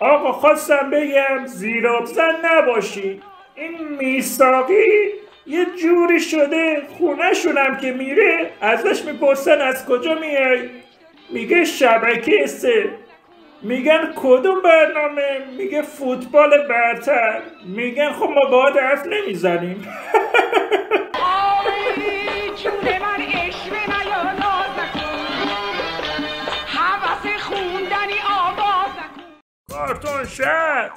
آقا خواستم بگم زیراب زن نباشی این میساقی یه جوری شده خونهشونم که میره ازش می‌پرسن از کجا میای؟ میگه شبکه سه. میگن کدوم برنامه؟ میگه فوتبال برتر. میگن خب ما باید حرف نمی‌زنیم. Ayrton Chef!